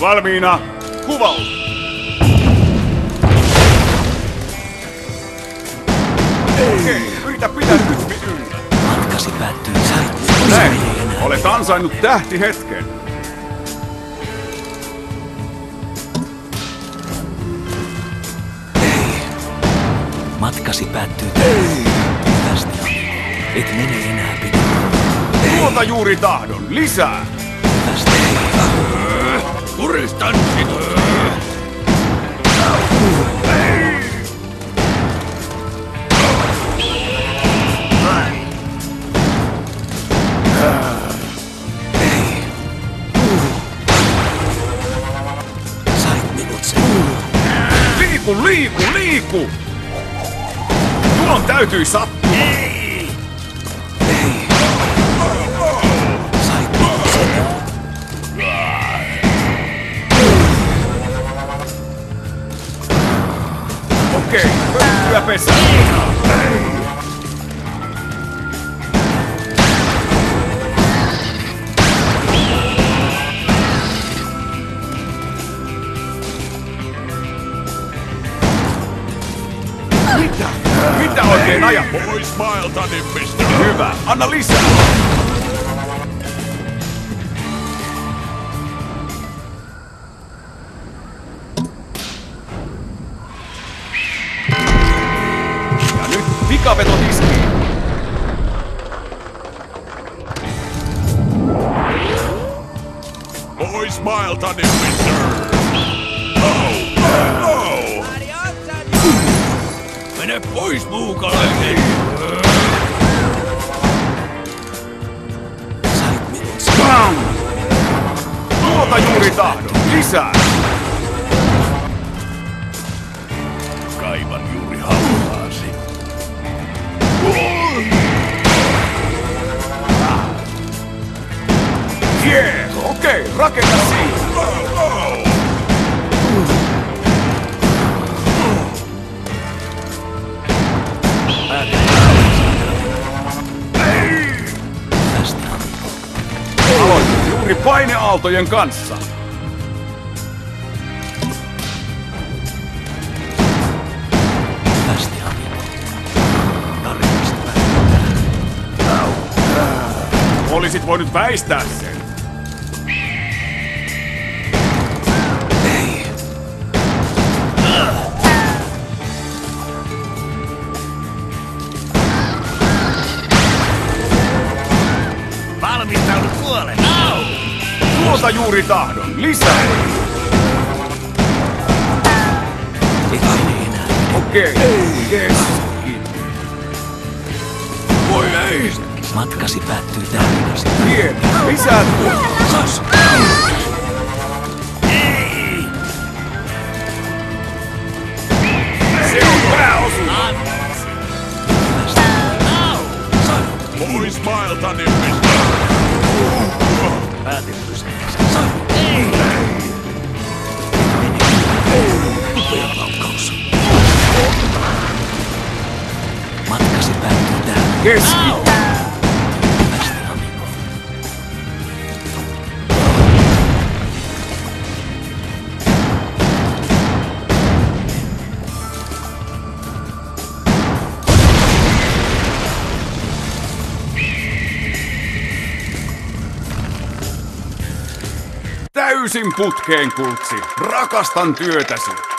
Valmiina. Kuvaus. Okei, yritä pitää rytmi yllä. Matkasi päättyy sait. Näin. Olet ansainnut tähtihetken. Matkasi päättyy tähän. Tästä. Et mene enää pidemmälle. Tuota juuri tahdon. Lisää. Tästä. Kuristan sinut. Liiku, liiku, liiku! Tuon täytyi sattua. Sucker! Rubber snake! Mitä oikein ajat? Pois mailtani, mister! Hyvä! Annalisa. Pikaveto tiskiin. Pois mailta, nippistä! Oh! Oh! Mene pois, muukalainen! Sait minut! Tuota juuri tahdon. Lisää. Jee, okei, rakenna. Aloitin juuri paineaaltojen kanssa. Olisit voinut väistää sen. Tuota juuri tahdon. Lisää. Okei. Keski. Voi ei! Matkasi päättyy tähän asti. Hieno. Lisää tuota. Sas. Se on pääosuus. Pois mailta, nippistä! Päätin pysähdys. Ei. Upea laukkaus. Matkasi päättyy tähän. Keski. Tästä, Täysin putkeen, kultsi. Rakastan työtäsi.